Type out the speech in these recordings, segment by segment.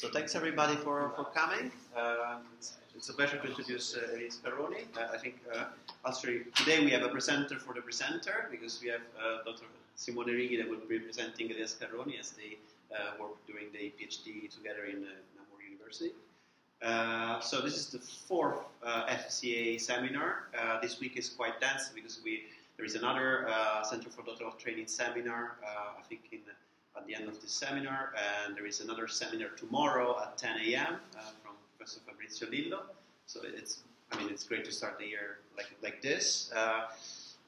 So thanks everybody for, for coming. Uh, it's, a pleasure to introduce uh, Elias Carroni. Uh, I think uh, actually today we have a presenter for the presenter because we have uh, Dr. Simone Righi that will be presenting Elias Carroni as they uh, work doing the PhD together in uh, Namur University. Uh, so this is the fourth FCA seminar. this week is quite dense because we there is another Center for Doctoral Training seminar, I think in at the end of this seminar, and there is another seminar tomorrow at 10 a.m. Uh, from Professor Fabrizio Lillo. So it's, I mean, it's great to start the year like like this. Uh,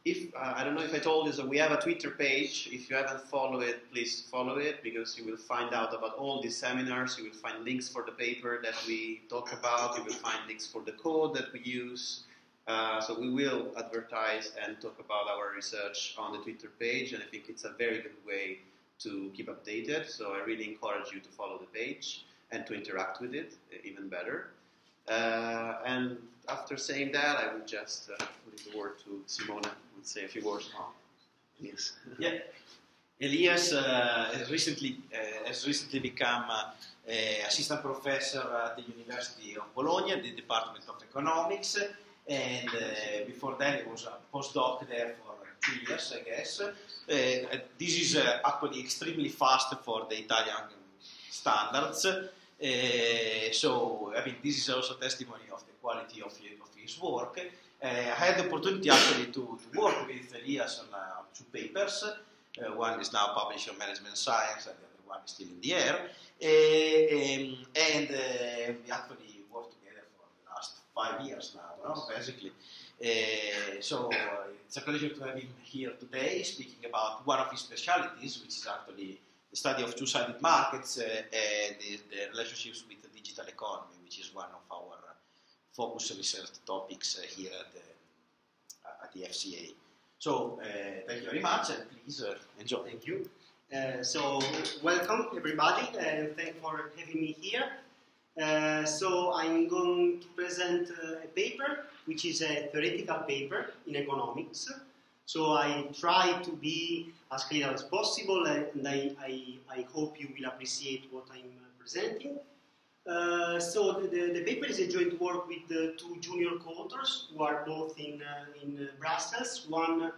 if uh, I don't know if I told you, so we have a Twitter page. If you haven't followed it, please follow it because you will find out about all these seminars. You will find links for the paper that we talk about. You will find links for the code that we use. Uh, so we will advertise and talk about our research on the Twitter page, and I think it's a very good way to keep updated. So I really encourage you to follow the page and to interact with it uh, even better. Uh, and after saying that, I will just uh, leave the word to Simona and say a few words on Elias. Yeah. Elias uh, has recently uh, has recently become uh, assistant professor at the University of Bologna, the Department of Economics, and before that he was a postdoc there for two years, I guess. Uh, this is uh, actually extremely fast for the Italian standards. Uh, so, I mean, this is also testimony of the quality of, of his work. I had the opportunity actually to, to work with Elias on two papers. Uh, one is now published on management science, and the other one is still in the air. Uh, um, and uh, we actually worked together for the last five years now, no? basically. Uh, so uh, it's a pleasure to have him here today, speaking about one of his specialities, which is actually the study of two-sided markets uh, and the, the, relationships with the digital economy, which is one of our focus research topics here at the, at the FCA. So thank you very much, and please enjoy. Thank you. Uh, so welcome everybody and thank you for having me here. Uh, so I'm going to present uh, a paper which is a theoretical paper in economics. So I try to be as clear as possible and I, I, I hope you will appreciate what I'm uh, presenting. Uh, so the, the, paper is a joint work with the two junior co-authors who are both in, uh, in Brussels. One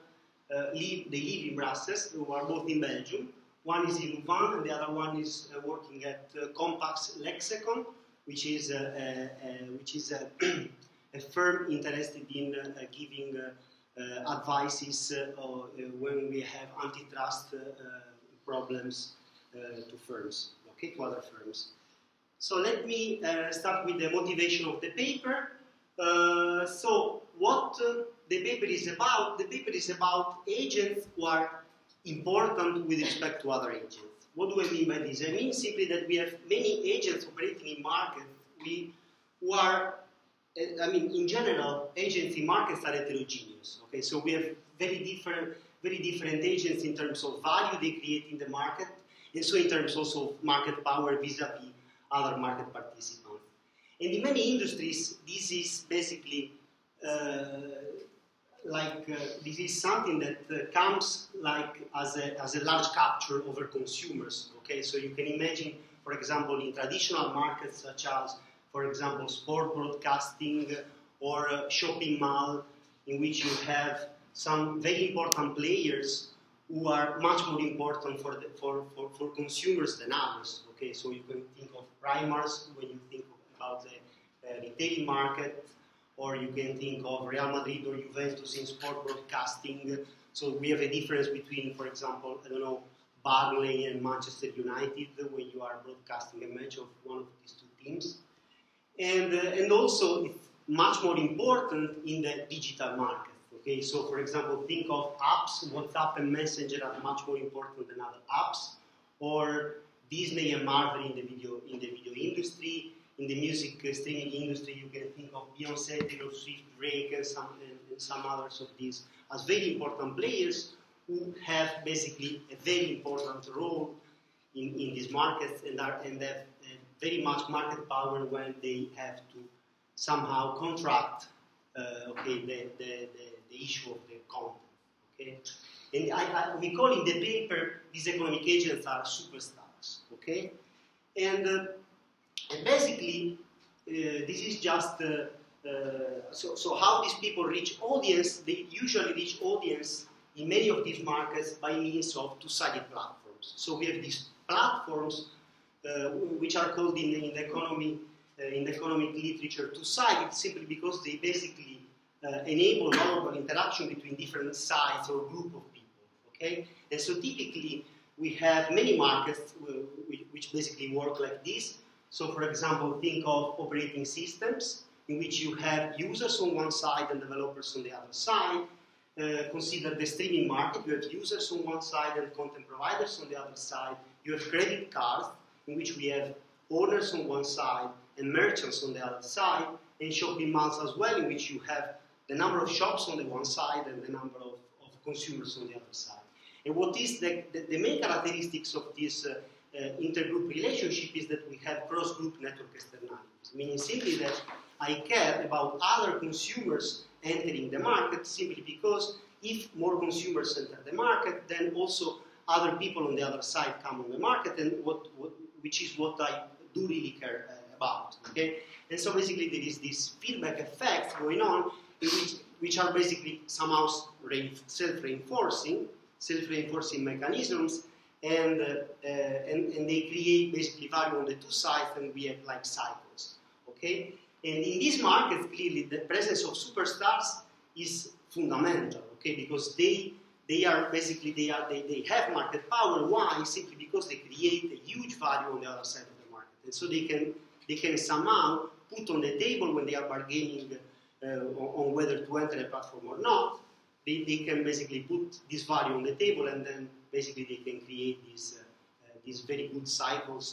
live, they live in Brussels, who are both in Belgium. One is in Louvain and the other one is working at Compass Lexecon, which is which is a, firm interested in uh, giving uh, uh, advices uh, uh, when we have antitrust uh, problems to firms, okay, to other firms. So let me start with the motivation of the paper. so what the paper is about? The paper is about agents who are important with respect to other agents. What do I mean by this? I mean simply that we have many agents operating in markets we, who are, eh, I mean, in general, agents in markets are heterogeneous. Okay, so we have very different, very different agents in terms of value they create in the market, and so in terms also of market power vis-a-vis other market participants. And in many industries, this is basically uh, like uh, this is something that uh, comes like as a, as a large capture over consumers. Okay, so you can imagine, for example, in traditional markets such as, for example, sport broadcasting or shopping mall, in which you have some very important players who are much more important for, the, for, for, for consumers than others. Okay, so you can think of Primarks when you think about the uh, retail market or you can think of Real Madrid or Juventus in sport broadcasting. So we have a difference between, for example, I don't know, Burnley and Manchester United when you are broadcasting a match of one of these two teams. And, uh, and also, it's much more important in the digital market. Okay, so for example, think of apps, WhatsApp and Messenger are much more important than other apps, or Disney and Marvel in the video in the video industry, in the music streaming industry, you can think of Beyonce, Taylor Swift, Drake, and some, and, and some others of these as very important players who have basically a very important role in, in these markets and, are, and have very much market power when they have to somehow contract uh, okay, the, the, the, the, issue of the content. Okay? And I, I, we call in the paper these economic agents are superstars. Okay? And uh, And basically, uh, this is just uh, uh, so, so how these people reach audience, they usually reach audience in many of these markets by means of two-sided platforms. So we have these platforms uh, which are called in, in the economy uh, in the economic literature two-sided simply because they basically uh, enable normal interaction between different sides or group of people. Okay, and so typically we have many markets which basically work like this. So, for example, think of operating systems in which you have users on one side and developers on the other side. Uh, consider the streaming market, you have users on one side and content providers on the other side. You have credit cards, in which we have owners on one side and merchants on the other side, and shopping malls as well, in which you have the number of shops on the one side and the number of, of consumers on the other side. And what is the, the, the main characteristics of this uh, intergroup relationship is that we have cross-group network externalities, meaning simply that I care about other consumers entering the market simply because if more consumers enter the market, then also other people on the other side come on the market, and what, what which is what I do really care uh, about. Okay, and so basically there is this feedback effect going on, which, which are basically somehow self-reinforcing, self-reinforcing mechanisms, and, uh, uh, and, and they create basically value on the two sides, and we have like cycles. Okay, and in these markets, clearly, the presence of superstars is fundamental, okay, because they they are basically they are they, they have market power. Why? Simply because they create a huge value on the other side of the market, and so they can they can somehow put on the table when they are bargaining uh, on, on, whether to enter a platform or not. They, they can basically put this value on the table, and then basically they can create these uh, uh, these very good cycles,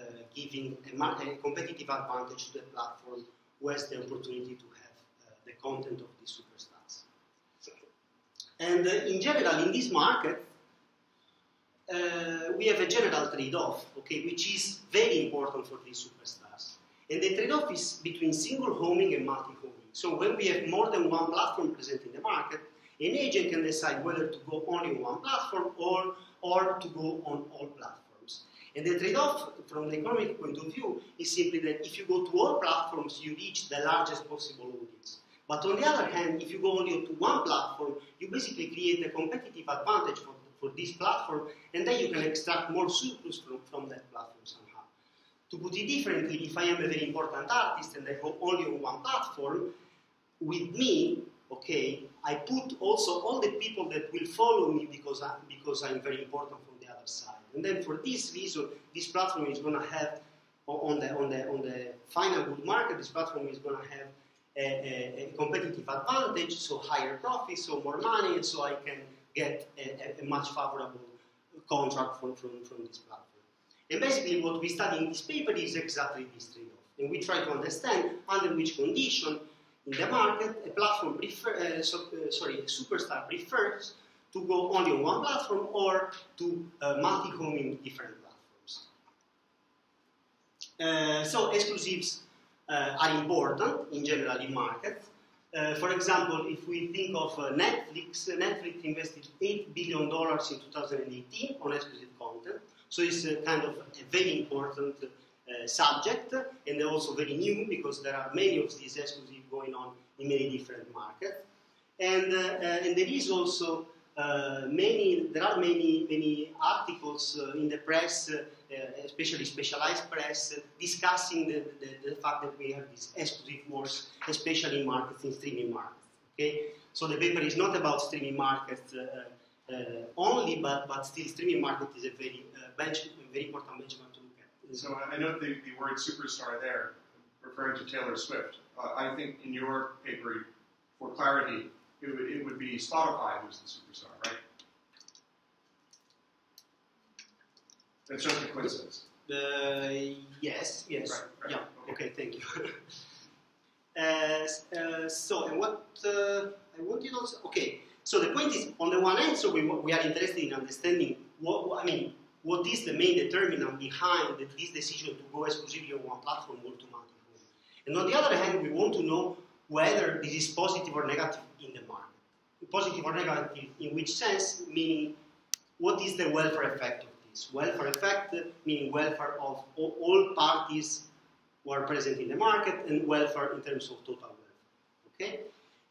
uh, giving a, a competitive advantage to the platform who has the opportunity to have the content of these superstars. And in general, in this market, uh, we have a general trade-off, okay, which is very important for these superstars. And the trade-off is between single homing and multi-homing. So when we have more than one platform present in the market, an agent can decide whether to go only on one platform or, or to go on all platforms. And the trade-off from the economic point of view is simply that if you go to all platforms, you reach the largest possible audience. But on the other hand, if you go only to one platform, you basically create a competitive advantage for, for this platform, and then you can extract more surplus from, from that platform somehow. To put it differently, if I am a very important artist and I go only on one platform, with me, okay, I put also all the people that will follow me because, I, because I'm very important from the other side. And then for this reason, this platform is going to have on the on the on the final good market, this platform is going to have a, a, competitive advantage, so higher profits, so more money, so I can get a, a much favorable contract from, from, from this platform. And basically, what we study in this paper is exactly this trade-off, and we try to understand under which condition in the market a platform prefer, uh, so, uh, sorry, a superstar prefers to go only on one platform or to uh, multi-homing different platforms. So exclusives are important in general in markets. Uh, for example, if we think of Netflix, Netflix invested $8 billion in 2018 on exclusive content. So it's kind of a very important subject and also very new because there are many of these exclusive going on in many different markets. And, uh, and there is also uh, many, there are many, many articles uh, in the press, uh, especially specialized press, discussing the, the, the, fact that we have these exclusive wars, especially in markets, in streaming markets. Okay, so the paper is not about streaming markets only, but, but still streaming market is a very bench, very important benchmark to look at. So I note the, the word superstar there, referring to Taylor Swift. Uh, I think in your paper, for clarity, it would, it would be Spotify who's the superstar, right? That's just a coincidence. The yes, yes, right, right. yeah. Okay, okay thank you. uh, uh, so, and what uh, I wanted also, okay. So the point is, on the one hand, so we, we are interested in understanding what I mean. What is the main determinant behind this decision to go exclusively on one platform or to? And on the other hand, we want to know whether this is positive or negative in the market. Positive or negative in which sense, meaning what is the welfare effect of this? Welfare effect meaning welfare of all parties who are present in the market, and welfare in terms of total wealth. Okay,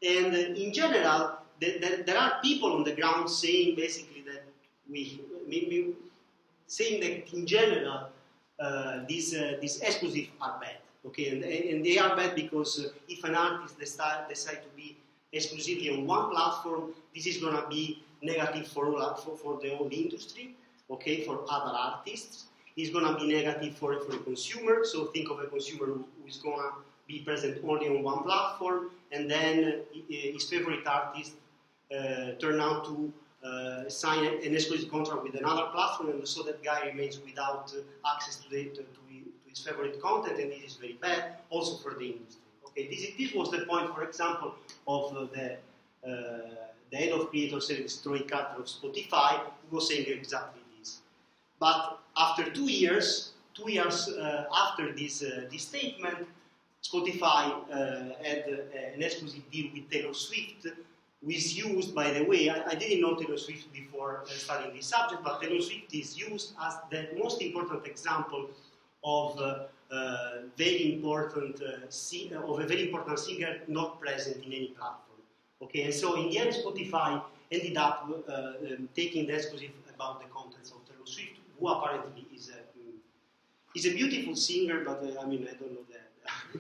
and uh, in general, the, the, there are people on the ground saying basically that we maybe saying that in general uh, these uh, these exclusive are bad. Okay, and, and they are bad because uh, if an artist decide, decide to be exclusively on one platform, this is going to be negative for, all, for, for the whole industry, okay, for other artists. It's going to be negative for, for the consumer, so think of a consumer who, is going to be present only on one platform, and then uh, his favorite artist uh, turn out to uh, sign an exclusive contract with another platform, and so that guy remains without uh, access to, the, to, his favorite content, and this is very bad also for the industry. Okay, this, this was the point, for example, of uh, the uh, the head of creator service, Troy Carter of Spotify, who was saying exactly this. But after two years, two years uh, after this uh, this statement, Spotify uh, had uh, an exclusive deal with Taylor Swift, is used, by the way, I, I didn't know Taylor Swift before studying this subject, but Taylor Swift is used as the most important example of uh, very important uh, of a very important singer not present in any platform. Okay, and so in the end, Spotify ended up uh, um, taking the exclusive about the contents of Taylor Swift, who apparently is a um, is a beautiful singer, but uh, I mean I don't know the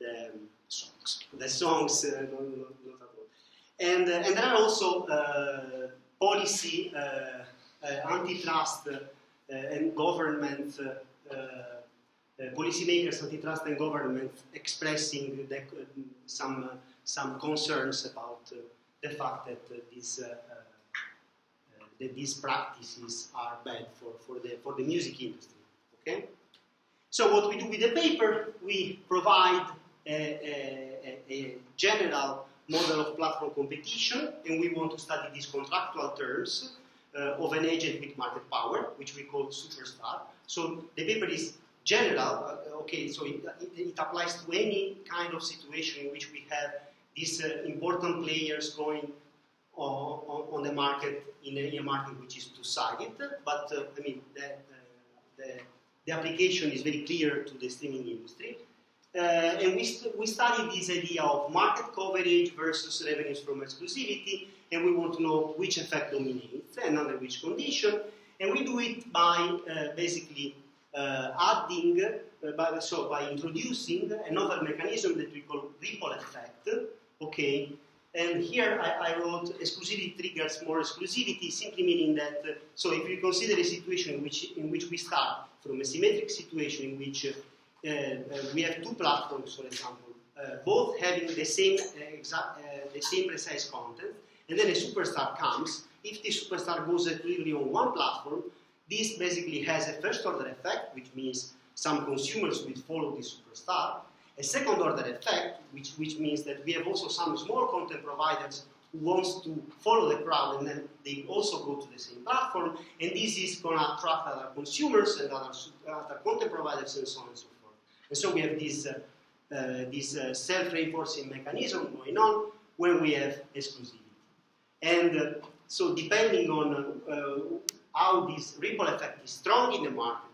the, um, songs. The songs, uh, not, at all. And uh, and there are also policy, antitrust, and government. Uh, policymakers, antitrust, and government expressing the, uh, some uh, some concerns about the fact that these that these practices are bad for, for the for the music industry. Okay. So what we do with the paper, we provide a, a, a general model of platform competition, and we want to study these contractual terms uh, of an agent with market power, which we call superstar. So the paper is general, uh, okay, so it, it, it, applies to any kind of situation in which we have these uh, important players going on, on, on, the market in a, in a, market which is two-sided, but uh, I mean, the, the, the, application is very clear to the streaming industry. Uh, and we, st we study this idea of market coverage versus revenues from exclusivity, and we want to know which effect dominates and under which condition. And we do it by uh, basically uh, adding, uh, by, so by introducing another mechanism that we call ripple effect, okay, and here I, I, wrote exclusivity triggers more exclusivity, simply meaning that, uh, so if you consider a situation in which, in which we start from a symmetric situation in which uh, uh, we have two platforms, for example, both having the same, the same precise content, and then a superstar comes, if the superstar goes exclusively on one platform, this basically has a first order effect, which means some consumers will follow the superstar. A second order effect, which, which means that we have also some small content providers who wants to follow the crowd and then they also go to the same platform. And this is going to attract other consumers and other, other content providers and so on and so forth. And so we have this, uh, uh, this uh, self-reinforcing mechanism going on when we have exclusivity. And uh, so depending on uh, how this ripple effect is strong in the market,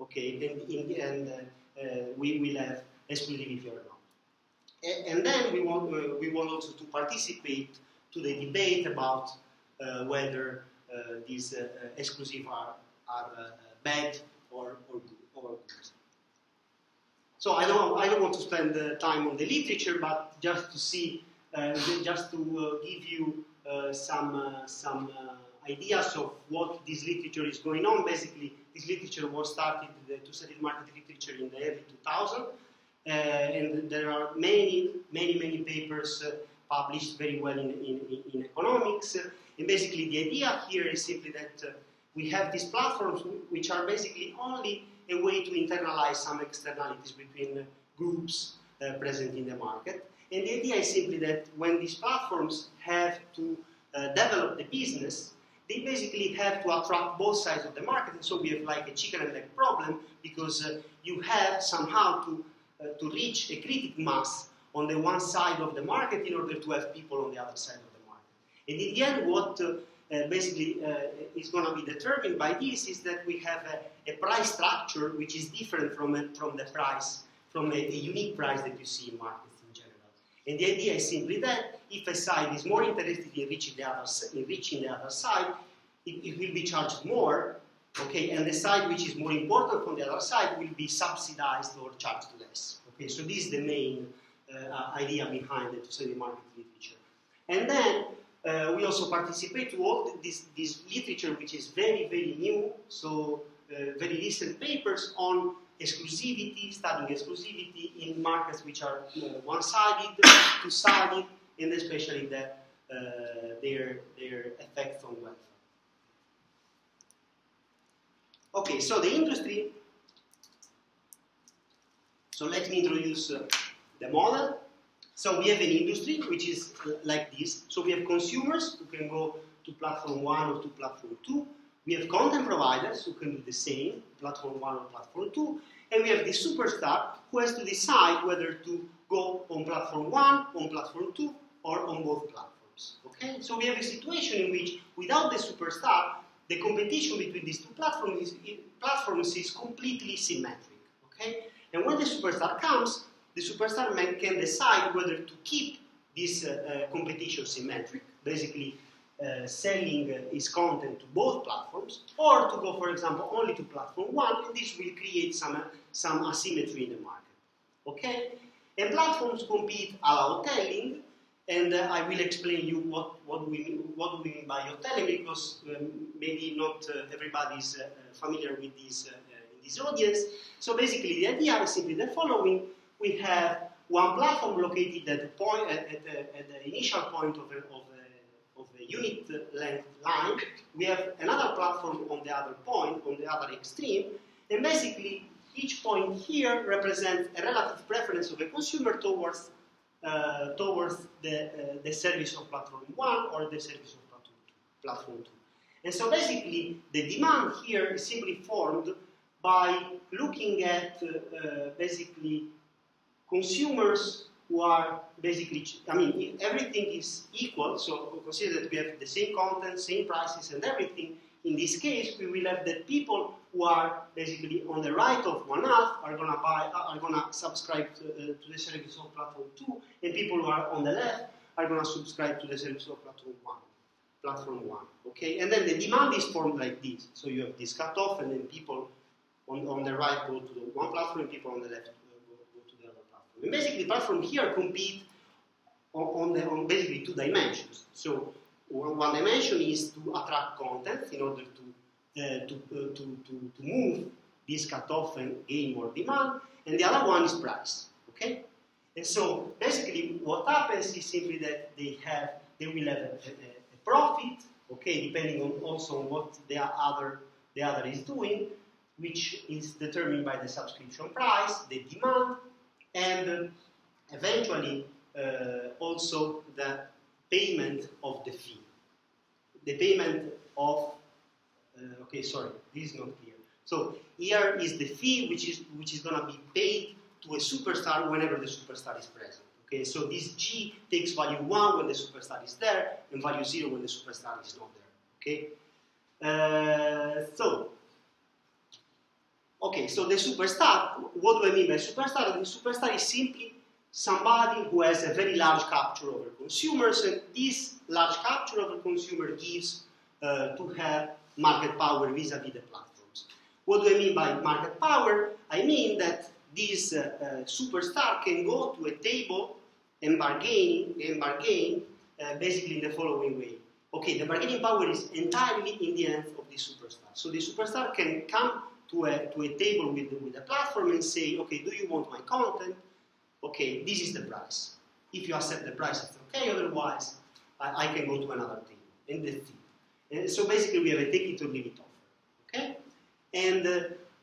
okay, then in the end uh, uh, we will have exclusivity or not. And, and then we want, uh, we want also to participate to the debate about uh, whether uh, these uh, exclusive are, are bad or, good, or good. So I don't, I don't want to spend time on the literature, but just to see, just to give you some, some ideas of what this literature is going on. Basically, this literature was started, the two-sided market literature in the early 2000s, uh, and there are many, many, many papers uh, published very well in, in, in economics. And basically, the idea here is simply that uh, we have these platforms which are basically only a way to internalize some externalities between groups uh, present in the market. And the idea is simply that when these platforms have to uh, develop the business, they basically have to attract both sides of the market. And so we have like a chicken and egg problem because uh, you have somehow to, uh, to reach a critical mass on the one side of the market in order to have people on the other side of the market. And in the end, what uh, uh basically uh, is going to be determined by this is that we have a, a price structure which is different from, from the price from a, a, unique price that you see in markets. And the idea is simply that if a side is more interested in reaching the other, in reaching the other side, it, it will be charged more, okay, and the side which is more important from the other side will be subsidized or charged less. Okay, so this is the main uh, idea behind the two-sided market literature. And then uh, we also participate to all this, this literature, which is very, very new, so uh, very recent papers on exclusivity, studying exclusivity in markets which are one-sided, two-sided, and especially the, uh, their, their effects on welfare. Okay, so the industry. So let me introduce uh, the model. So we have an industry which is uh, like this. So we have consumers who can go to platform one or to platform two. We have content providers who can do the same, platform one or platform two. And we have the superstar who has to decide whether to go on platform one, on platform two, or on both platforms. Okay? So we have a situation in which without the superstar, the competition between these two platforms is, platforms is completely symmetric. Okay? And when the superstar comes, the superstar can decide whether to keep this uh, uh, competition symmetric, basically uh, selling his content to both platforms, or to go, for example, only to platform one, and this will create some, some asymmetry in the market. Okay? And platforms compete a la Hotelling, and uh, I will explain you what, what, we, what we mean by Hotelling because um, maybe not uh, everybody is familiar with this in this audience. So basically, the idea is simply the following: we have one platform located at the point at, at, the, at the, initial point of of of the unit length line. We have another platform on the other point, on the other extreme, and basically each point here represents a relative preference of a consumer towards uh, towards the, uh, the service of platform 1 or the service of platform 2, platform 2. And so basically, the demand here is simply formed by looking at uh, basically consumers who are basically, I mean, everything is equal, so consider that we have the same content, same prices, and everything. In this case, we will have that people who are basically on the right of one half are gonna buy, are gonna subscribe to, uh, to the service of platform two, and people who are on the left are gonna subscribe to the service of platform one, platform one. Okay, and then the demand is formed like this. So you have this cutoff, and then people on, on the right go to the one platform, and people on the left uh, go, go to the other platform. And basically, platform here compete on, on, the, on basically two dimensions. So one dimension is to attract content in order to, uh, to, uh, to, to, to move this cutoff and gain more demand, and the other one is price. Okay? And so basically what happens is simply that they have they will have a, a, a profit, okay, depending on also on what the other the other is doing, which is determined by the subscription price, the demand, and eventually uh, also the payment of the fee. The payment of, uh, okay, sorry, this is not clear. So here is the fee which is, which is going to be paid to a superstar whenever the superstar is present. Okay, so this G takes value 1 when the superstar is there and value 0 when the superstar is not there. Okay, uh, so okay, so the superstar, what do I mean by superstar? The superstar is simply somebody who has a very large capture over consumers, and this large capture over consumer gives uh, to have market power vis-a-vis the platforms. What do I mean by market power? I mean that this uh, uh, superstar can go to a table and bargain, and bargain uh, basically in the following way. Okay, the bargaining power is entirely in the hands of the superstar. So the superstar can come to a, to a table with, with a platform and say, okay, do you want my content? okay, this is the price. If you accept the price, it's okay, otherwise, I, I can go to another thing. And the thing. And so basically, we have a take it or leave it offer. Okay? And uh,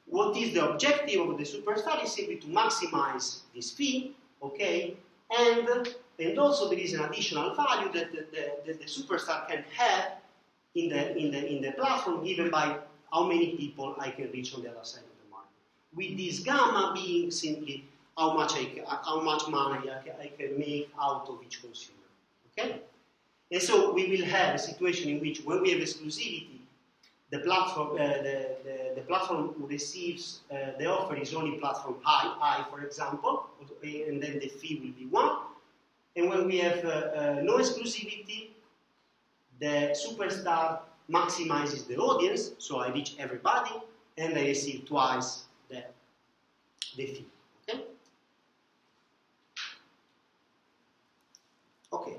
what is the objective of the superstar is simply to maximize this fee, okay? And, and also there is an additional value that the, the, that the superstar can have in the, in, the, in the platform given by how many people I can reach on the other side of the market. With this gamma being simply how much I can, how much money I can, make out of each consumer. Okay? And so we will have a situation in which when we have exclusivity, the platform, uh, the, the, the, platform who receives uh, the offer is only platform I, I for example, and then the fee will be one. And when we have uh, uh no exclusivity, the superstar maximizes the audience, so I reach everybody, and I receive twice the, the fee. Okay? Okay.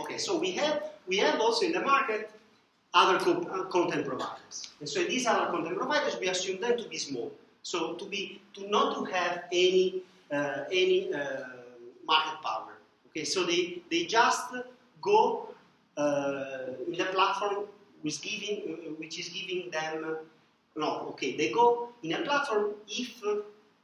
Okay, so we have we have also in the market other co uh, content providers, and so these other content providers we assume them to be small, so to be to not to have any uh, any uh. Okay, so they they just go uh, in the platform which giving uh, which is giving them no okay they go in a platform if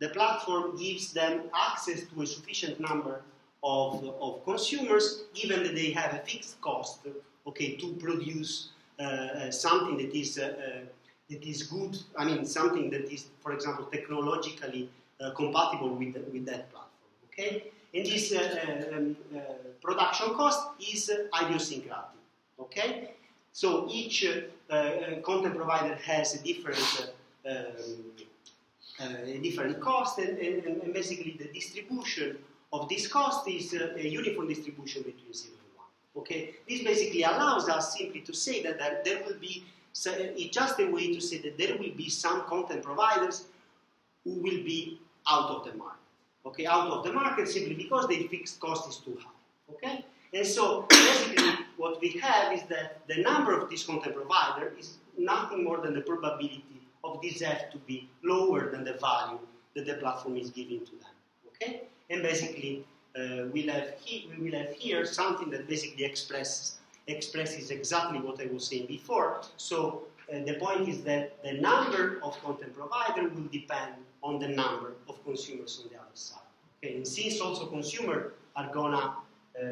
the platform gives them access to a sufficient number of, of consumers, given that they have a fixed cost, okay, to produce uh, uh something that is uh, uh, that is good. I mean, something that is, for example, technologically compatible with with that platform. Okay, and this um, production cost is idiosyncratic. Okay, so each content provider has a different um, a different cost, and, and, and basically the distribution of this cost is uh, a uniform distribution between 0 and 1. Okay? This basically allows us simply to say that there, will be, so uh, it's just a way to say that there will be some content providers who will be out of the market. Okay, out of the market simply because the fixed cost is too high. Okay? And so basically what we have is that the number of these content providers is nothing more than the probability of this F to be lower than the value that the platform is giving to them. Okay? and basically uh, we'll have we will have here something that basically expresses expresses exactly what I was saying before. So uh, the point is that the number of content provider will depend on the number of consumers on the other side. Okay, and since also consumers are gonna uh,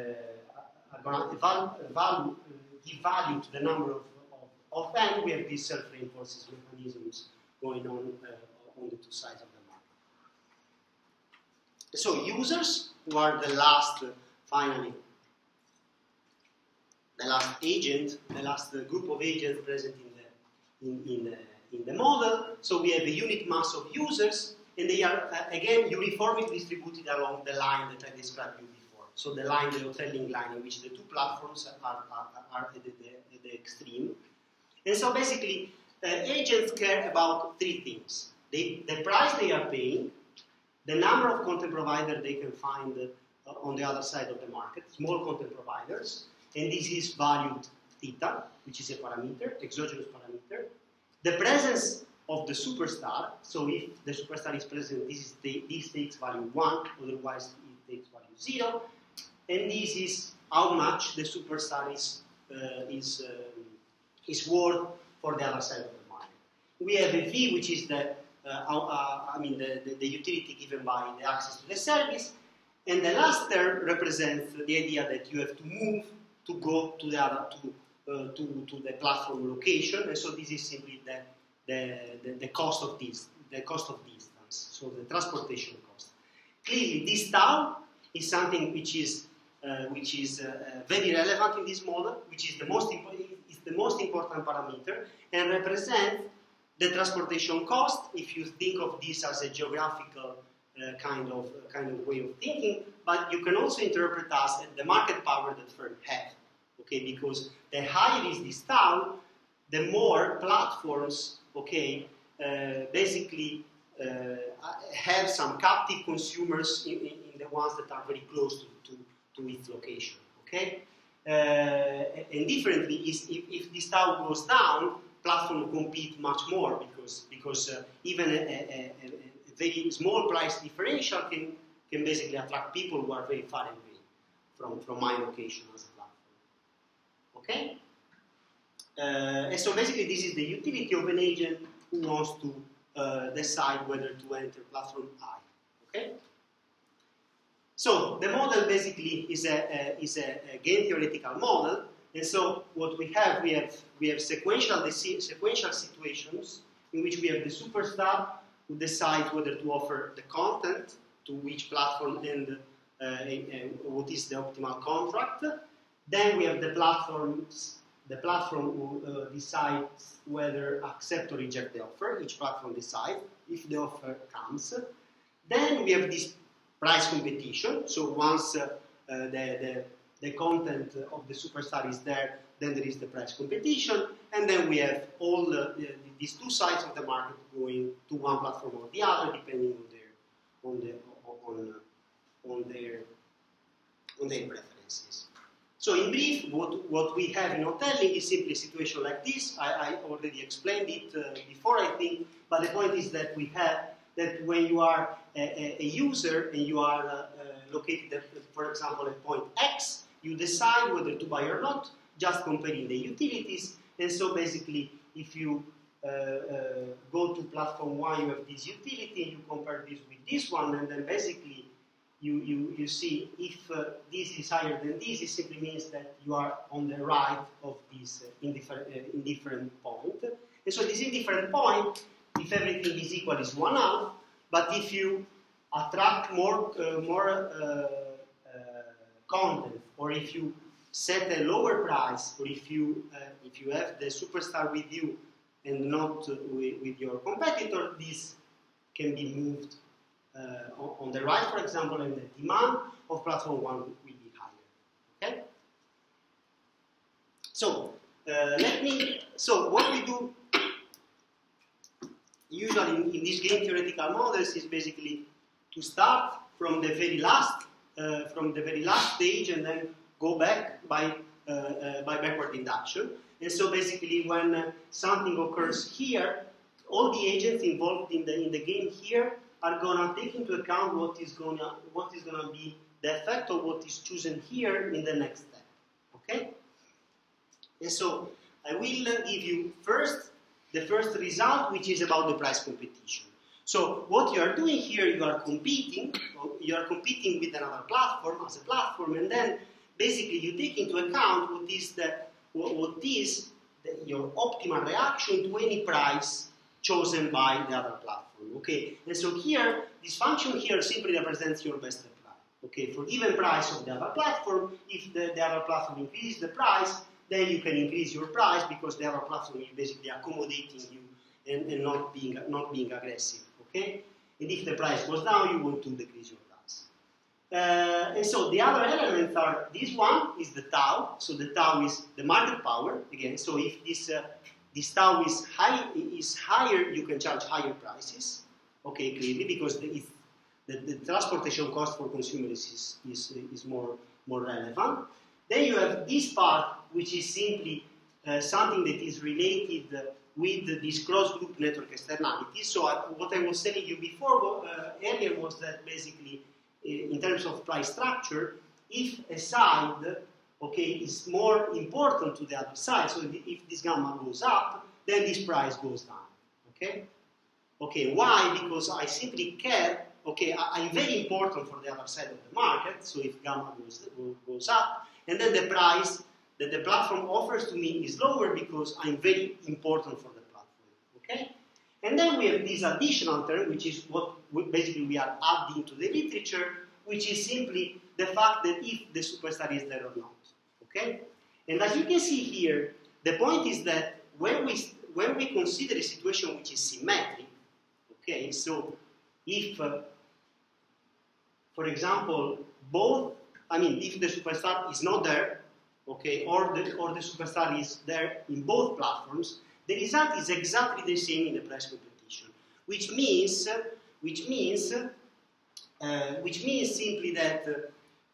are gonna value, value, give value to the number of, of, of them, we have these self-reinforcing mechanisms going on uh, on the two sides of the market. so users, who are the last, finally, the last agent, the last group of agents present in in, in, the, in the model. So we have a unit mass of users, and they are, uh, again, uniformly distributed along the line that I described you before. So the line, the Hotelling line, in which the two platforms are, are, are at, the, at the extreme. And so basically, uh, agents care about three things. They, the price they are paying, the number of content providers they can find uh, on the other side of the market, small content providers, and this is valued theta, which is a parameter, exogenous parameter. The presence of the superstar, so if the superstar is present, this, is the, this takes value 1, otherwise it takes value 0, and this is how much the superstar is, uh, is, uh, is worth for the other side of the market. We have a V, which is the uh, uh, I mean, the, the, the, utility given by the access to the service. And the last term represents the idea that you have to move to go to the other, to, to, to the platform location. And so this is simply the, the, the, cost of this, the cost of distance, so the transportation cost. Clearly, this tau is something which is uh, which is uh, uh, very relevant in this model, which is the most important is the most important parameter, and represents the transportation cost, if you think of this as a geographical uh, kind of uh, kind of way of thinking, but you can also interpret as the market power that firm have. Okay, because the higher is this tau, the more platforms, okay, uh, basically uh, have some captive consumers in, in, the ones that are very close to, to, to its location. Okay, uh, and differently is if, if this tau goes down, platform compete much more because because uh, even a, a, a, a, very small price differential can can basically attract people who are very far away from from my location as. Okay. Uh, and so basically, this is the utility of an agent who wants to uh, decide whether to enter platform I. Okay. So the model basically is a, is a, game theoretical model and so what we have, we have, we have sequential, sequential situations in which we have the superstar who decides whether to offer the content to which platform and uh, uh, what is the optimal contract. Then we have the platforms. The platform who uh, decides whether accept or reject the offer. Each platform decides if the offer comes. Then we have this price competition. So once uh, uh, the, the, the content of the superstar is there, then there is the price competition, and then we have all the, the, these two sides of the market going to one platform or the other, depending on their on the on, on their on their preferences. So in brief, what, what we have in Hotelling is simply a situation like this. I, I already explained it uh, before, I think, but the point is that we have that when you are a, a user and you are uh, uh, located, at, for example, at point X, you decide whether to buy or not, just comparing the utilities. And so basically, if you uh, uh, go to platform one, you have this utility, and you compare this with this one, and then basically you, you, you see if uh, this is higher than this, it simply means that you are on the right of this uh, indifferent, uh, indifferent point. And so this indifferent point, if everything is equal, is one half, but if you attract more, uh, more content, or if you set a lower price, or if you uh, if you have the superstar with you and not uh, with, with, your competitor, this can be moved uh, on, on, the right, for example, and the demand of platform one will be higher. Okay. So uh, let me. So what we do usually in, in these game theoretical models is basically to start from the very last uh, from the very last stage and then go back by, uh, uh, by backward induction. And so basically when uh, something occurs here, all the agents involved in the, in the game here are gonna take into account what is gonna, what is gonna be the effect of what is chosen here in the next step, okay? And so I will give you first the first result, which is about the price competition. So what you are doing here, you are competing, oh, you are competing with another platform as a platform, and then basically you take into account what is the what, what is the, your optimal reaction to any price chosen by the other platform. Okay, and so here this function here simply represents your best reply. Okay, for given price of the other platform, if the, the other platform increases the price, then you can increase your price because the other platform is basically accommodating you and, and not being not being aggressive. Okay, and if the price goes down, you want to decrease your uh, and so the other elements are this one is the tau. So the tau is the market power again. So if this uh, this tau is high is higher, you can charge higher prices. Okay, clearly because the, the, the transportation cost for consumers is, is, is more more relevant. Then you have this part, which is simply uh, something that is related with this cross-group network externality. So I, what I was telling you before uh, earlier was that basically in terms of price structure, if a side okay, is more important to the other side, so if this gamma goes up, then this price goes down. Okay? Okay, why? Because I simply care, okay, I, am very important for the other side of the market, so if gamma goes, goes up, and then the price that the platform offers to me is lower because I'm very important for the platform. Okay? And then we have this additional term, which is what basically we are adding to the literature, which is simply the fact that if the superstar is there or not. Okay? And as you can see here, the point is that when we, when we consider a situation which is symmetric, okay, so if, uh, for example, both, I mean, if the superstar is not there, okay, or the, or the superstar is there in both platforms, the result is exactly the same in the price competition, which means, which means, uh, which means simply that uh,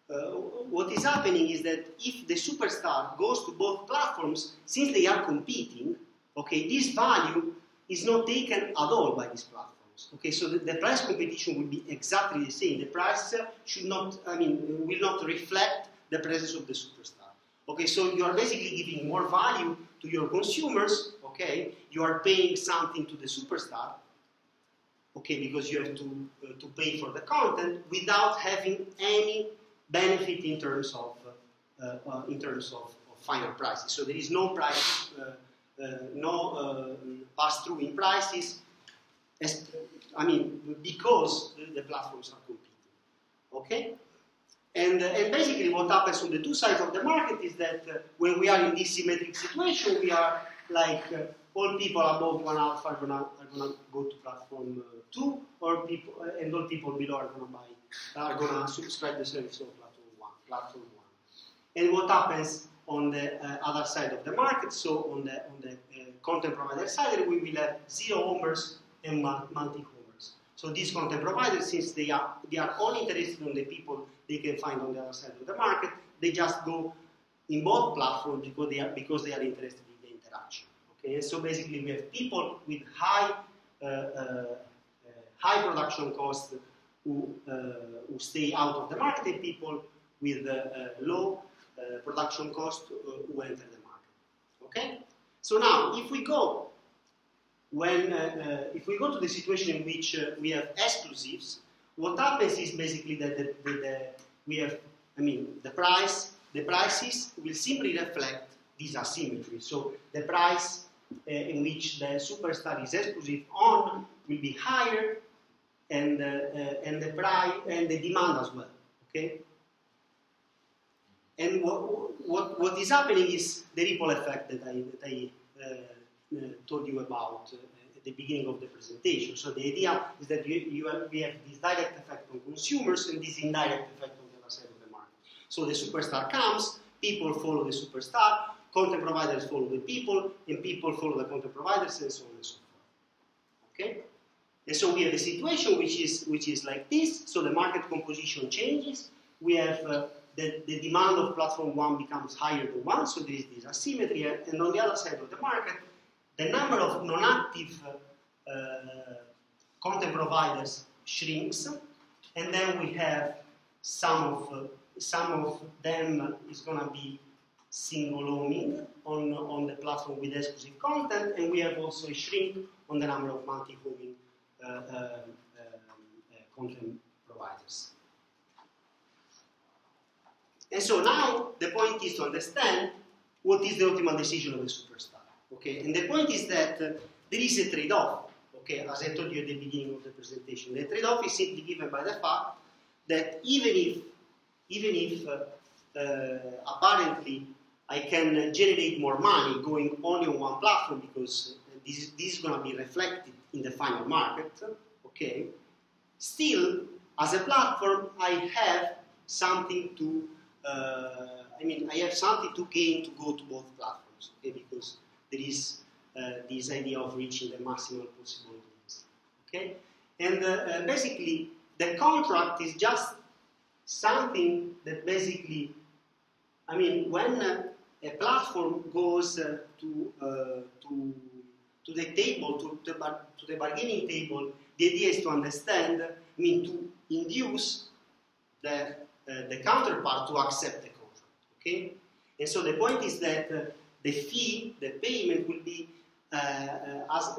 what is happening is that if the superstar goes to both platforms, since they are competing, okay, this value is not taken at all by these platforms. Okay, so the, the price competition will be exactly the same. The price should not, I mean, will not reflect the presence of the superstar. Okay, so you are basically giving more value to your consumers okay, you are paying something to the superstar, okay, because you have to, uh, to pay for the content without having any benefit in terms of, uh, uh, in terms of, of, final prices. So there is no price, uh, no pass-through in prices, as, I mean, because the, platforms are competing, okay? And, uh, and basically what happens on the two sides of the market is that uh, when we are in this symmetric situation, we are like uh, all people above one alpha are gonna, are gonna go to platform two, or people and all people below are gonna buy, are gonna subscribe the service of platform one, platform one. And what happens on the uh, other side of the market? So on the on the uh, content provider side, we will have zero homers and multi homers. So these content providers, since they are they are only interested in the people they can find on the other side of the market, they just go in both platforms because they are because they are interested in the interaction. Okay, and so basically we have people with high uh, uh, high production costs who, uh, who stay out of the market and people with uh, low uh, production cost uh, who enter the market. Okay, so now if we go when if we go to the situation in which we have exclusives, what happens is basically that the, the, the, we have, I mean, the price, the prices will simply reflect this asymmetry. So the price uh, in which the superstar is exclusive on will be higher and, uh, uh, and the price and the demand as well. Okay? And what, what, what is happening is the ripple effect that I, that I uh, uh, told you about uh, at the beginning of the presentation. So the idea is that you, you have, we have this direct effect on consumers and this indirect effect on the other side of the market. So the superstar comes, people follow the superstar, content providers follow the people, and people follow the content providers, and so on and so forth. Okay? And so we have a situation which is which is like this. So the market composition changes. We have uh, the, the demand of platform one becomes higher than one, so there is this asymmetry. And on the other side of the market, the number of non-active uh, uh, content providers shrinks, and then we have some of uh, some of them is going to be single homing on, on the platform with exclusive content, and we have also a shrink on the number of multi-homing content providers. And so now the point is to understand what is the optimal decision of a superstar. Okay, and the point is that uh, there is a trade-off. Okay, as I told you at the beginning of the presentation, the trade-off is simply given by the fact that even if even if uh, uh, apparently I can generate more money going only on one platform because this, this is going to be reflected in the final market. Okay. Still, as a platform, I have something to. Uh, I mean, I have something to gain to go to both platforms. Okay, because there is uh, this idea of reaching the maximum possible gains. Okay, and uh, uh, basically, the contract is just something that basically, I mean, when uh, a platform goes uh, to, to, to the table, to, to, to, the bargaining table, the idea is to understand, I mean, to induce the, uh, the counterpart to accept the contract. Okay? And so the point is that uh, the fee, the payment will be uh, uh, as,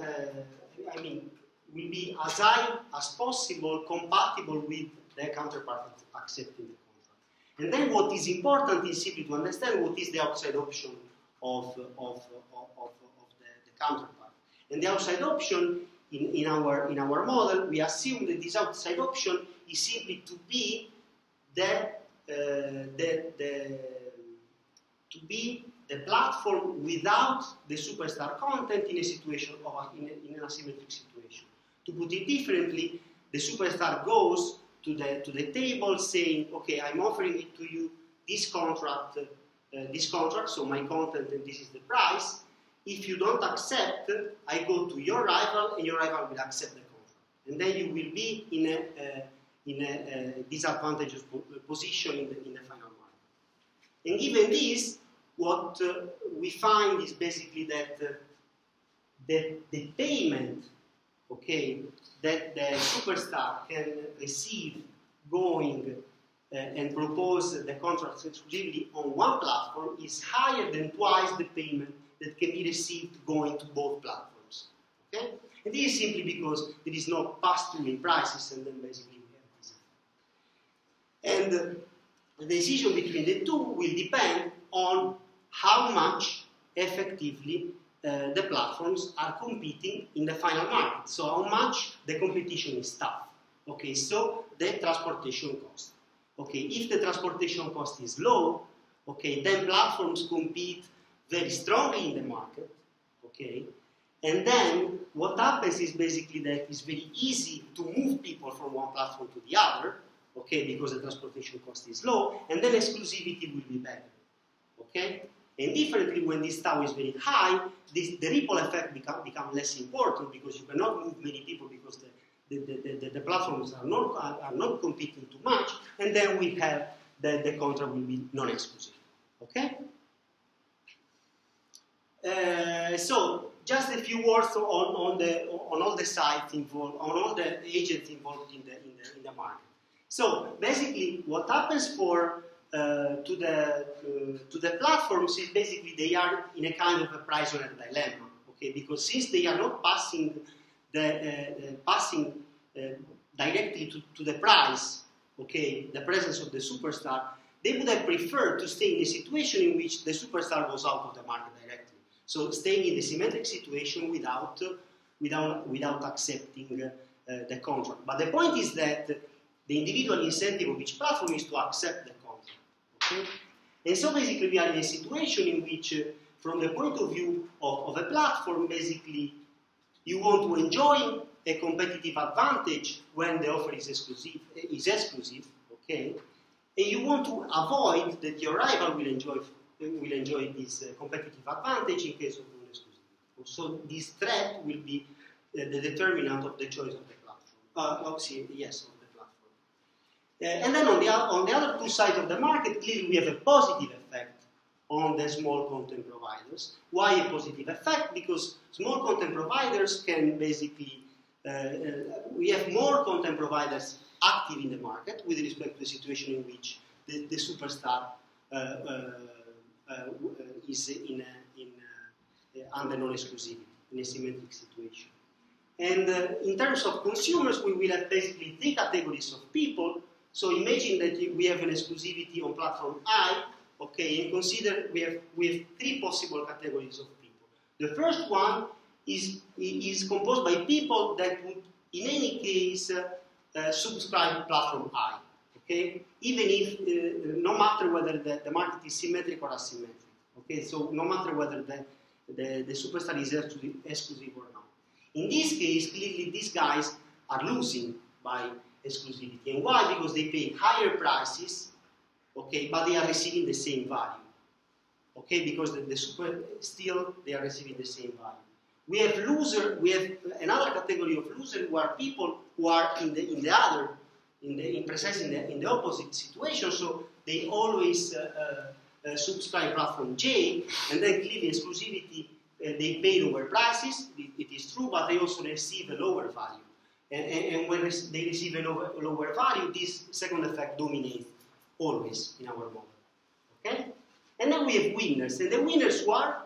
I mean, will be as high as possible compatible with the counterpart accepting the contract. and then what is important is simply to understand what is the outside option of, of, of, of the, the, counterpart. And the outside option in, in, our, in our model, we assume that this outside option is simply to be the, uh, the, the, to be the platform without the superstar content in a situation of a, in, a, in an asymmetric situation. To put it differently, the superstar goes to the, to the table saying, okay, I'm offering it to you, this contract, uh, this contract, so my content and this is the price. If you don't accept, I go to your rival and your rival will accept the contract. And then you will be in a, uh, in a uh, disadvantageous position in the, in the final market. And given this, what uh, we find is basically that uh, the, the payment okay, that the superstar can receive going uh, and propose the contract exclusively on one platform is higher than twice the payment that can be received going to both platforms. Okay? And this is simply because there is no pass-through in prices, and then basically we have this. And uh, the decision between the two will depend on how much effectively uh, the platforms are competing in the final market. So how much the competition is tough. Okay, so the transportation cost. Okay, if the transportation cost is low, okay, then platforms compete very strongly in the market. Okay, and then what happens is basically that it's very easy to move people from one platform to the other. Okay, because the transportation cost is low, and then exclusivity will be better. Okay, and differently when this tau is very high, this, the ripple effect become, become less important because you cannot move many people because the the, the, the, the, platforms are not, are not competing too much, and then we have that the contract will be non-exclusive. Okay? Uh, so just a few words on, on, the, on all the sites involved, on all the agents involved in the, in the, in the market. So basically, what happens for uh, to the uh, to the platforms is basically they are in a kind of a prisoner dilemma. Okay, because since they are not passing the, uh, passing uh, directly to, to the price, okay, the presence of the superstar, they would have preferred to stay in a situation in which the superstar goes out of the market. So staying in the symmetric situation without, without, without accepting uh, the contract. But the point is that the individual incentive of each platform is to accept the contract. Okay? And so basically we are in a situation in which, uh, from the point of view of, of a platform, basically you want to enjoy a competitive advantage when the offer is exclusive, is exclusive, okay? And you want to avoid that your rival will enjoy will enjoy this uh, competitive advantage in case of non-exclusivity. So this threat will be uh, the determinant of the choice of the platform. Uh, yes, of the platform. Uh, and then on the on the other two sides of the market, clearly we have a positive effect on the small content providers. Why a positive effect? Because small content providers can basically, uh, uh, we have more content providers active in the market with respect to the situation in which the, the superstar uh is in, in under non-exclusivity, in a symmetric situation. And in terms of consumers, we will have basically three categories of people. So imagine that we have an exclusivity on platform I, Okay, and consider we have, we have three possible categories of people. The first one is, is composed by people that would, in any case, uh, uh, subscribe platform I. Okay, even if uh, no matter whether the, the market is symmetric or asymmetric. Okay, so no matter whether the, the, the superstar is exclusive or not. In this case, clearly these guys are losing by exclusivity. And why? Because they pay higher prices okay, but they are receiving the same value, okay, because the, the super still they are receiving the same value. We have loser, we have another category of loser who are people who are in the in the other, in the in in the, in the opposite situation. So they always uh, uh, uh, subscribe platform J, and then clearly exclusivity. Uh, they pay lower prices, it, it is true, but they also receive a lower value. And, and, and when they receive a lower, lower value, this second effect dominates always in our model. Okay? And then we have winners. And the winners who are?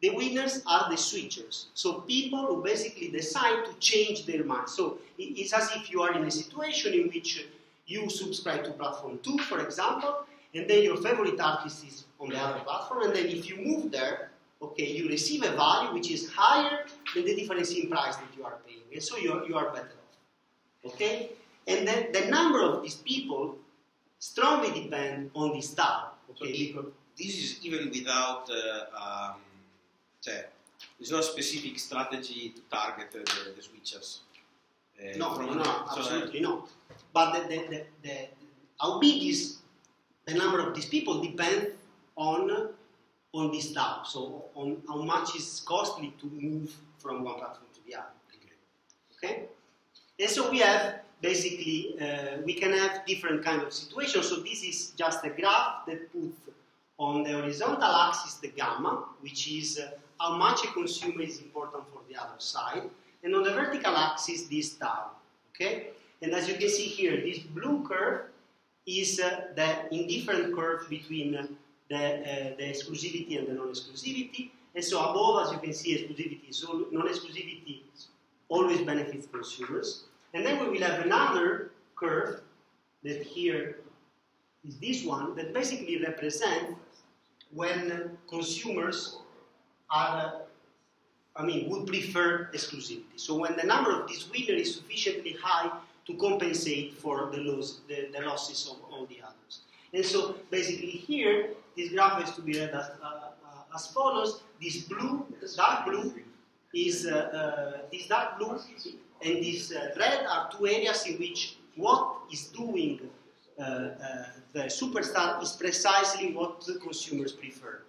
The winners are the switchers. So people who basically decide to change their mind. So it's as if you are in a situation in which you subscribe to platform 2, for example, and then your favorite artist is on the other platform, and then if you move there, okay, you receive a value which is higher than the difference in price that you are paying, and so you are, you are better off. Okay? And then the number of these people strongly depend on the style, Okay, so this is even without uh, um, cioè, there's no specific strategy to target the, the switchers. Uh, no, no, no, so absolutely not. But the, the, the, the, how big is the number of these people depends on on this stuff. So on how much is costly to move from one platform to the other. Okay. okay? And so we have basically uh, we can have different kind of situations. So this is just a graph that puts on the horizontal axis the gamma, which is uh, how much a consumer is important for the other side, and on the vertical axis this tau. Okay, and as you can see here, this blue curve is uh, the indifferent curve between uh, the, uh, the exclusivity and the non-exclusivity. And so above, as you can see, exclusivity, so non-exclusivity always benefits consumers. And then we will have another curve that here is this one that basically represents when consumers I mean, would prefer exclusivity. So when the number of these winners is sufficiently high to compensate for the, loss, the, the losses of all the others. And so basically here, this graph is to be read as, uh, uh, as follows. This blue, dark blue, is uh, uh this dark blue and this uh, red are two areas in which what is doing uh, the superstar is precisely what the consumers prefer.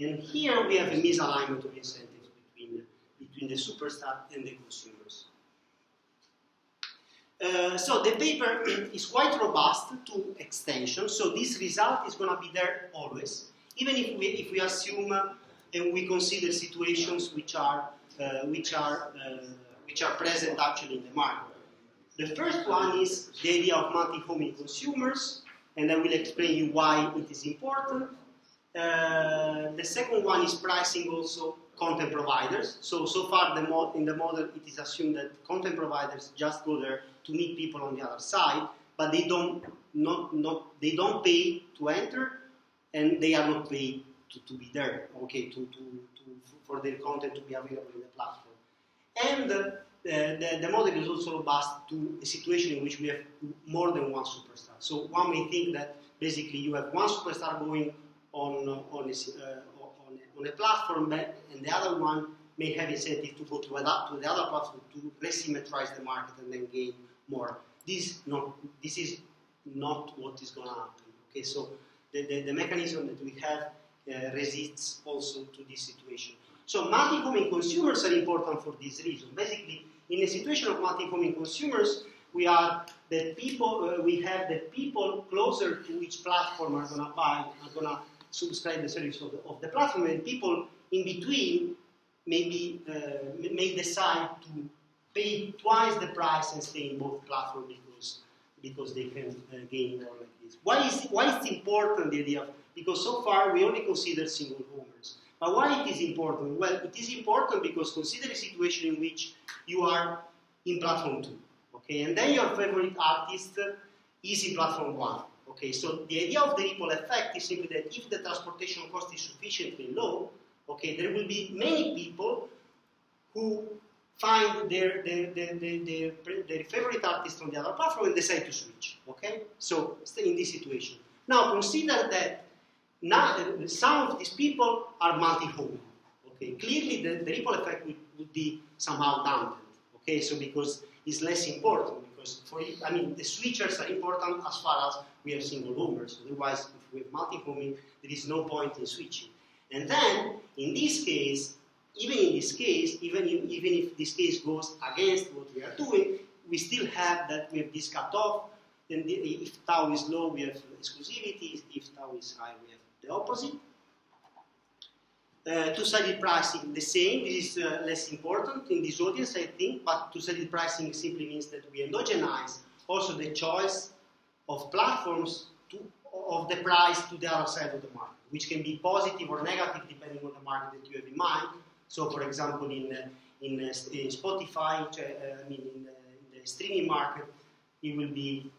And here we have a misalignment of incentives between, between the superstar and the consumers. Uh, so the paper is quite robust to extension, so this result is going to be there always, even if we, if we assume uh, and we consider situations which are, uh, which, are, uh, which are present actually in the market. The first one is the idea of multi-homing consumers, and I will explain you why it is important. Uh, the second one is pricing also content providers. So, so far the in the model it is assumed that content providers just go there to meet people on the other side, but they don't, not, not, they don't pay to enter and they are not paid to, to be there, okay, to, to, to, for their content to be available in the platform. And uh, the, the, model is also robust to a situation in which we have more than one superstar. So one may think that basically you have one superstar going on, on, a, uh, on, on a platform and the other one may have incentive to go to, adapt to the other platform to resymmetrize the market and then gain more. This, not, this is not what is going to happen. Okay, so the, the, the mechanism that we have uh, resists also to this situation. So multi-homing consumers are important for this reason. Basically, in a situation of multi-homing consumers, we are people uh, we have the people closer to each platform are going to buy, are going to subscribe the service of the, of the platform, and people in between maybe uh, may decide to pay twice the price and stay in both platforms because because they can uh, gain more like this. Why is why is important the idea of because so far we only consider single homers. But why it is important? Well, it is important because consider a situation in which you are in platform two, okay, and then your favorite artist is in platform one. Okay, so the idea of the ripple effect is simply that if the transportation cost is sufficiently low, okay, there will be many people who find their, their, their, their, their, favorite artist on the other platform and decide to switch. Okay? So stay in this situation. Now consider that now, some of these people are multi-homing. Okay? Clearly the, the ripple effect would, would be somehow dampened. Okay, so because it's less important because for I mean the switchers are important as far as we have single homers. Otherwise, if we have multi-homing, there is no point in switching. And then in this case, even in this case, even if, even if this case goes against what we are doing, we still have that we have this cutoff. And if tau is low, we have exclusivity. If tau is high, we have the opposite. Uh, two-sided pricing, the same. This is uh, less important in this audience, I think, but two-sided pricing simply means that we endogenize also the choice of platforms to, of the price to the other side of the market, which can be positive or negative depending on the market that you have in mind. So, for example, in, uh, in, uh, in, Spotify, uh, I mean, in, in, the streaming market, it will be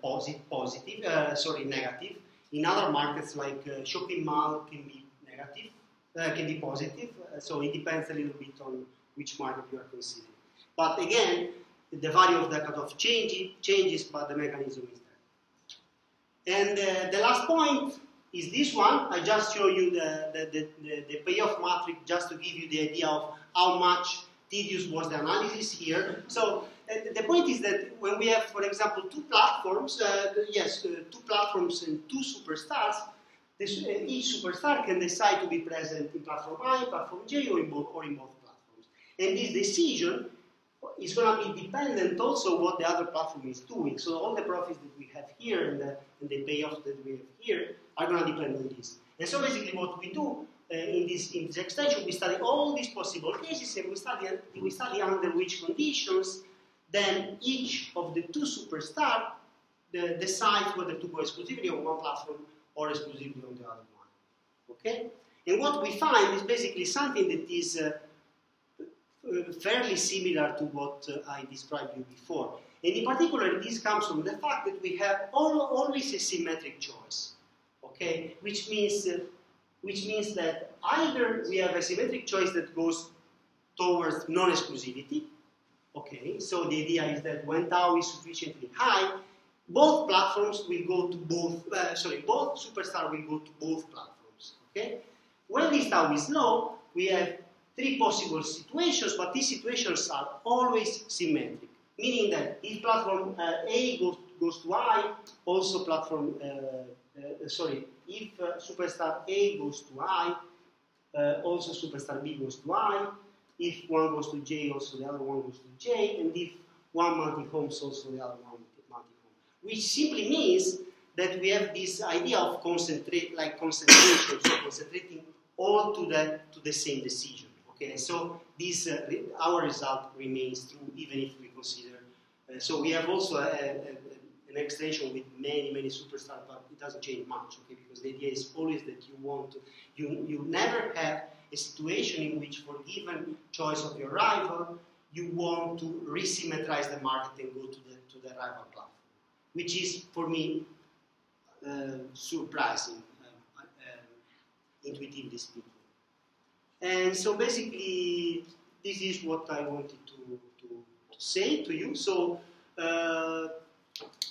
positive, positive sorry, negative. In other markets like shopping mall can be negative, can be positive. so it depends a little bit on which market you are considering. But again, the value of the cutoff change, changes, but the mechanism is there. And uh, the last point is this one. I just show you the, the, the, the, payoff matrix just to give you the idea of how much tedious was the analysis here. So uh, the point is that when we have, for example, two platforms, uh, yes, uh, two platforms and two superstars, this, each superstar can decide to be present in platform I, platform J, or in both, or in both platforms. And this decision is going to be dependent also what the other platform is doing. So all the profits that we have here and the, and the payoffs that we have here are going to depend on this. And so basically what we do uh, in, this, in this extension, we study all these possible cases and we study, we study under which conditions then each of the two superstar the, decides whether to go exclusively on one platform or exclusively on the other one. Okay? And what we find is basically something that is uh, uh, fairly similar to what uh, I described you before. And in particular, this comes from the fact that we have all, always a symmetric choice, okay? Which means, uh, which means that either we have a symmetric choice that goes towards non-exclusivity, Okay, so the idea is that when tau is sufficiently high, both platforms will go to both, uh, sorry, both superstar will go to both platforms. Okay, when this tau is low, we have three possible situations, but these situations are always symmetric, meaning that if platform uh, A goes, goes to I, also platform, uh, uh, sorry, if uh, superstar A goes to I, uh, also superstar B goes to I, if one goes to J, also the other one goes to J, and if one multi-homes, also the other one. Which simply means that we have this idea of concentrate, like concentration, so concentrating all to the to the same decision. Okay, so this uh, our result remains true even if we consider. Uh, so we have also a, a, an extension with many many superstars, but it doesn't change much. Okay, because the idea is always that you want to, you you never have a situation in which for given choice of your rival, you want to resymmetrize the market and go to the, to the rival which is, for me, uh, surprising, um, um, intuitively speaking. And so basically, this is what I wanted to, to, to say to you. So uh,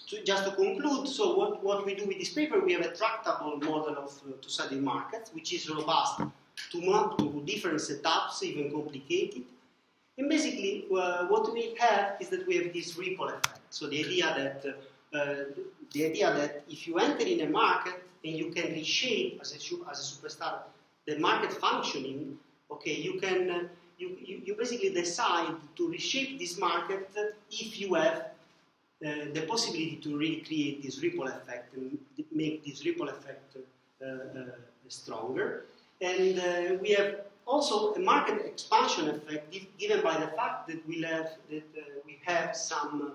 to, just to conclude, so what, what we do with this paper, we have a tractable model of uh, two-sided markets, which is robust to, to different setups, even complicated. And basically, uh, what we have is that we have this ripple effect. So the idea that uh, the idea that if you enter in a market and you can reshape as a, as a superstar the market functioning, okay, you can uh, you, you, you, basically decide to reshape this market if you have uh, the possibility to really create this ripple effect and make this ripple effect uh, uh, stronger. And uh, we have also a market expansion effect given by the fact that we have that uh, we have some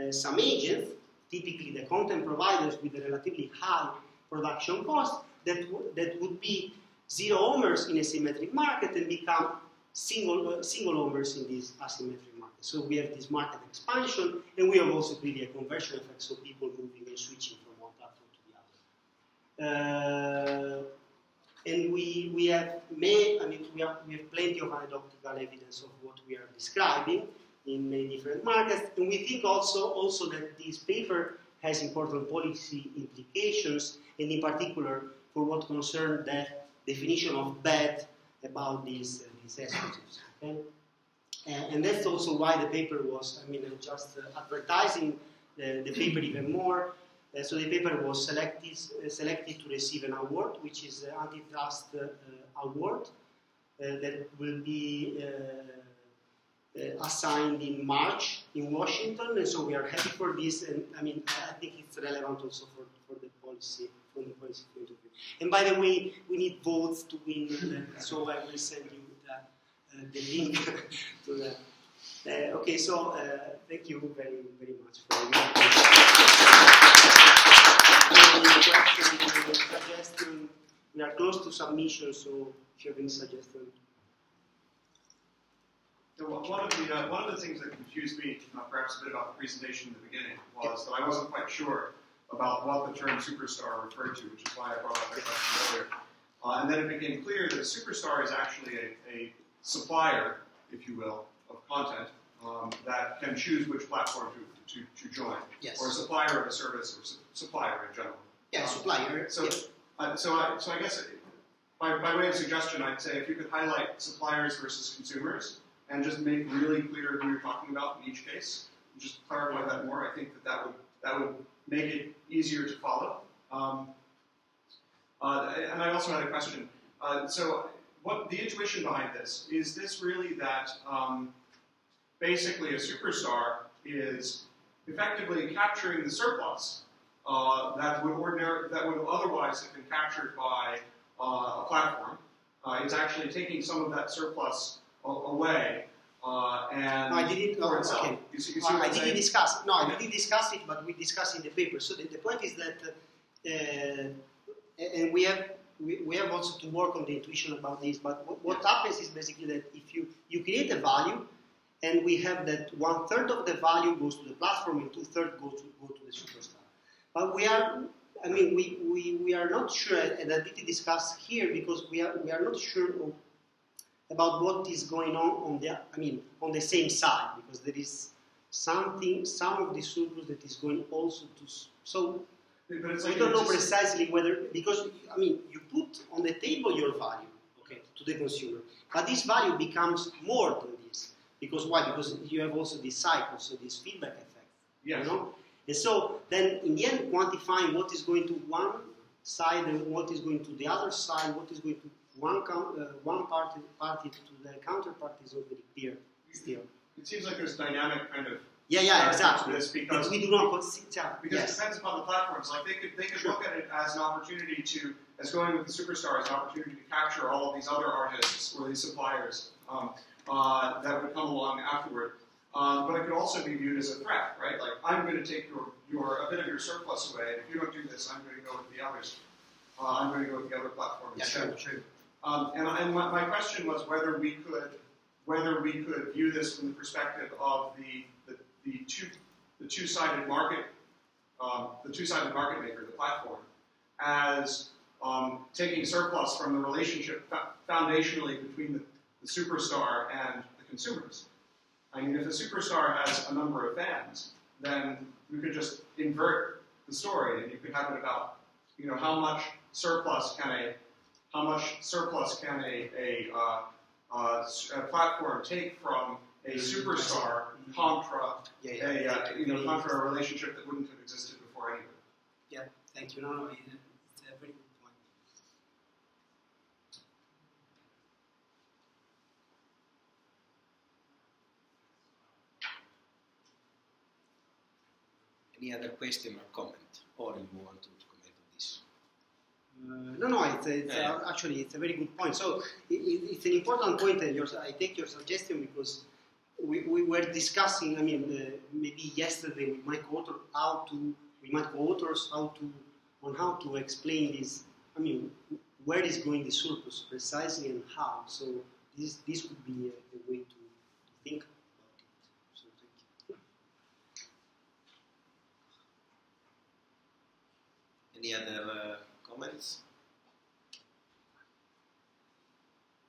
uh, some agents, typically the content providers with a relatively high production cost, that that would be zero homers in a symmetric market and become single uh, single homers in this asymmetric market. So we have this market expansion, and we have also really a conversion effect, so people moving and switching from one platform to the other. Uh, and we, we have made, I mean, we have, we have plenty of anecdotal evidence of what we are describing in many different markets, and we think also, also that this paper has important policy implications, and in particular for what concerns the definition of bad about these, uh, these? And, and that's also why the paper was, I mean, just uh, advertising the, the paper even more, uh, so the paper was selected, uh, selected to receive an award, which is the antitrust uh, award that will be assigned in March in Washington. And so we are happy for this. And I mean, I think it's relevant also for, for the policy from the policy point of view. And by the way, we need votes to win, so I will send you the, uh, the link to that. Uh, okay, so uh, thank you very, very much for your suggestion. We are close to submission, so if you have any suggestion. So one of the uh, one of the things that confused me, uh, perhaps a bit about the presentation in the beginning, was that I wasn't quite sure about what the term superstar referred to, which is why I brought up that question earlier. Uh, and then it became clear that a superstar is actually a, a supplier, if you will, of content um, that can choose which platform to, to, to join, yes. or a supplier of a service, or su- supplier in general. Yeah, um, supplier. So, yeah. uh, so, I, so I guess by, by way of suggestion, I'd say if you could highlight suppliers versus consumers and just make really clear who you're talking about in each case, just clarify that more. I think that that would that would make it easier to follow. Um, uh, and I also had a question. Uh, so, what the intuition behind this is? This really that um, basically a superstar is effectively capturing the surplus uh, that would ordinary that would otherwise have been captured by uh, a platform. Uh, it's actually taking some of that surplus away uh, and no, I didn't. No, okay. You see, you see I didn't discuss. No, I didn't discuss it, but we discussed in the paper. So the, the point is that, uh, and we have we, we have also to work on the intuition about this. But what, what happens is basically that if you you create a value, and we have that one third of the value goes to the platform and two thirds go to go to the superstar. But we are, I mean, we, we, we are not sure, and I didn't discuss here because we are we are not sure of, about what is going on on the. I mean, on the same side because there is something, some of the surplus that is going also to. So we don't know precisely whether because I mean you put on the table your value, okay, to the consumer, but this value becomes more than this because why? Because you have also this cycle, so this feedback effect. Yes. You know? And so then in the end, quantifying what is going to one side and what is going to the other side, what is going to one uh, one party party to the counterparty is very clear still. It seems like there's dynamic kind of Yeah, yeah, exactly. because- we do not consider. because Yes. it depends upon the platforms. Like they could they could Sure. look at it as an opportunity to as going with the superstar as an opportunity to capture all of these other artists or these suppliers um, uh, that would come along afterward. Um, but it could also be viewed as a threat, right? Like I'm going to take your your a bit of your surplus away. and If you don't do this, I'm going to go with the others. Uh, I'm going to go with the other platform Yeah, instead. sure, sure. Um, and my, my question was whether we could whether we could view this from the perspective of the the, the two the two sided market um, the two sided market maker the platform as um, taking surplus from the relationship foundationally between the, the superstar and the consumers. I mean, if the superstar has a number of fans, then you could just invert the story, and you could have it about, you know, how much surplus can a how much surplus can a, a, uh, uh, a platform take from a superstar contra Yeah, a yeah. uh, you know contra a relationship that wouldn't have existed before anyway. Yeah, thank you. No, no, it- it's a very good point. Any other question or comment? Or you want to comment on this? Uh, no, no, it's, it's Yeah. uh, actually it's a very good point. So it, it, it's an important point, and your, I take your suggestion because we, we were discussing. I mean, uh, maybe yesterday with my co-author how to, with my co-authors how to, on how to explain this. I mean, where is going the surplus precisely and how. So this this would be a, a way to think about it. So thank you. Any other uh, comments.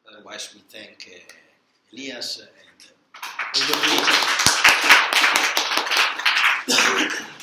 Otherwise, we thank uh, Elias and uh,